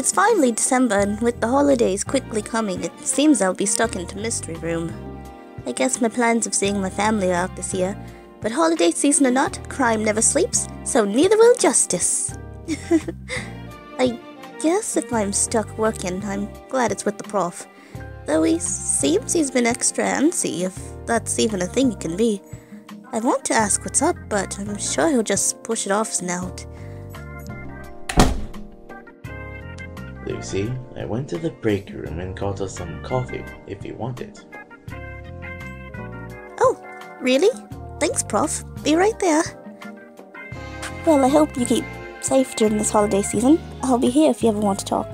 It's finally December, and with the holidays quickly coming, it seems I'll be stuck into Mystery Room. I guess my plans of seeing my family are out this year, but holiday season or not, crime never sleeps, so neither will justice. I guess if I'm stuck working, I'm glad it's with the prof. Though he seems he's been extra antsy, if that's even a thing he can be. I want to ask what's up, but I'm sure he'll just push it off snout. Lucy, I went to the break room and got us some coffee, if you want it. Oh, really? Thanks, Prof. Be right there. Well, I hope you keep safe during this holiday season. I'll be here if you ever want to talk.